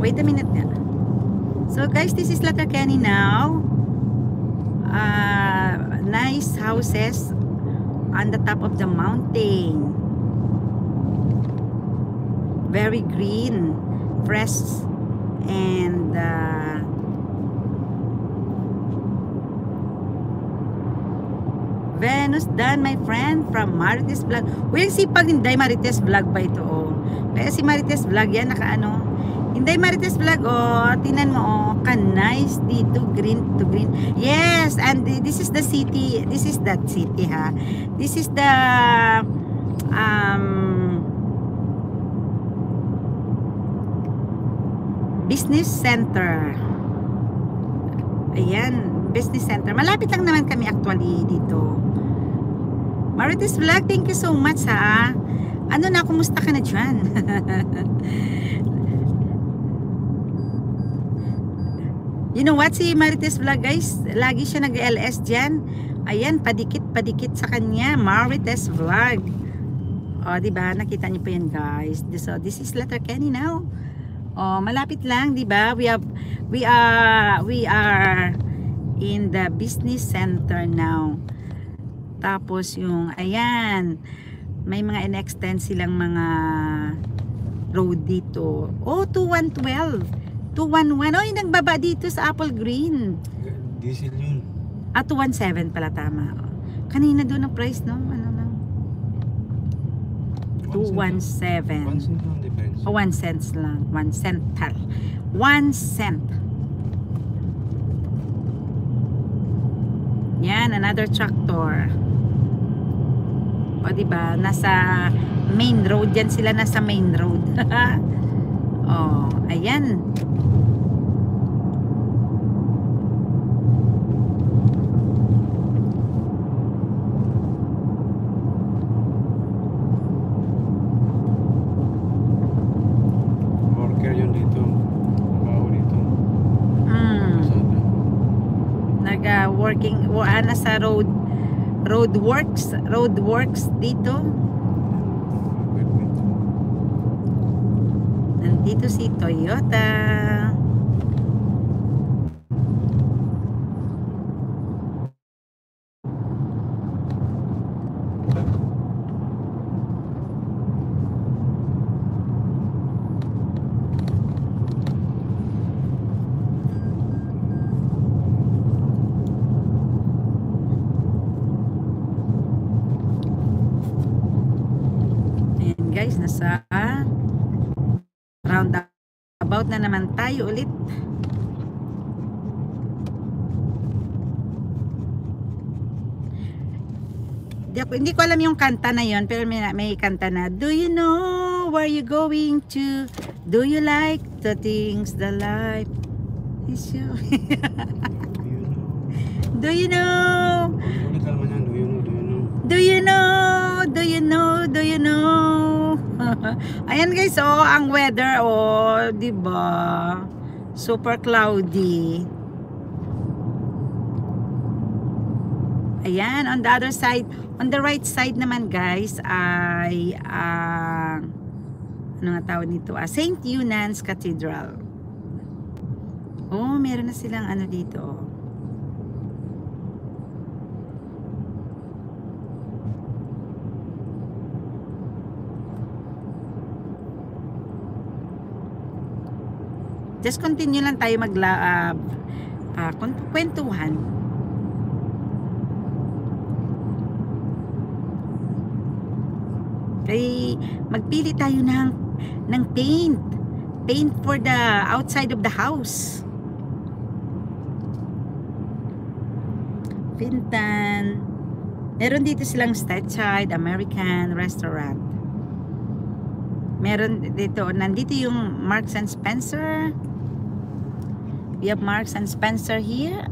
Wait a minute nga. So guys, this is Kenny now. Uh, nice houses on the top of the mountain. Very green, fresh, and uh, Venus Dan, my friend, from Marites Vlog. Uy, ang sipag Inday Marites Vlog ba ito? Oh. Kaya si Marites Vlog yan, naka-ano. Inday Marites Vlog, oh, tinan mo, oh, ka-nice dito, green to green. Yes, and this is the city, this is that city, ha. This is the, um, business center. Ayan, business center. Malapit lang naman kami actually dito. Marites Vlog, thank you so much ha. Ano na, kumusta ka na dyan? you know what, si Marites Vlog guys, lagi siya nag-LS dyan. Ayan, padikit-padikit sa kanya, Marites Vlog. O, oh, diba? Nakita niyo po yan guys. So, this is letter Kenny now. Oh, malapit lang, 'di ba? We have we are we are in the business center now. Tapos yung ayan, may mga in-extend silang mga road dito. Oh, 2112. 211. Oh, yung nagbaba dito sa Apple Green. Diesel yun. Ah, 217 pala tama. Kanina doon ang price, no? Ano na? 217. 1 cent lang depends. O, 1 cents lang. 1 cent. 1 cent. Yan, another tractor. O, diba? Nasa main road. Yan sila nasa main road. o, ayan. Worker yun dito. Trabaho dito. Mm. Nag-working, uh, ah, nasa road, road works, road works dito. Nandito si Toyota. Guys, nasa roundabout na naman tayo ulit. Di, ako, hindi ko alam yung kanta na yon pero may, may kanta na Do you know where you going to? Do you like the things the life is you? Do you know? Do you know? Do you know? Do you know? Do you know? Ayan guys, oh, ang weather, oh, 'di ba? Super cloudy. Ayan, on the other side, on the right side naman guys ay ang ano nga tawag nito? Ah, St. Eunan's Cathedral. Oh, meron na silang ano dito. oh. Just continue lang tayo magla uh, uh, kwentuhan. Kay magpili tayo ng ng paint. Paint for the outside of the house. Pintan. Meron dito silang Stateside American Restaurant. Meron dito, nandito yung Marks and Spencer. We have Marks and Spencer here.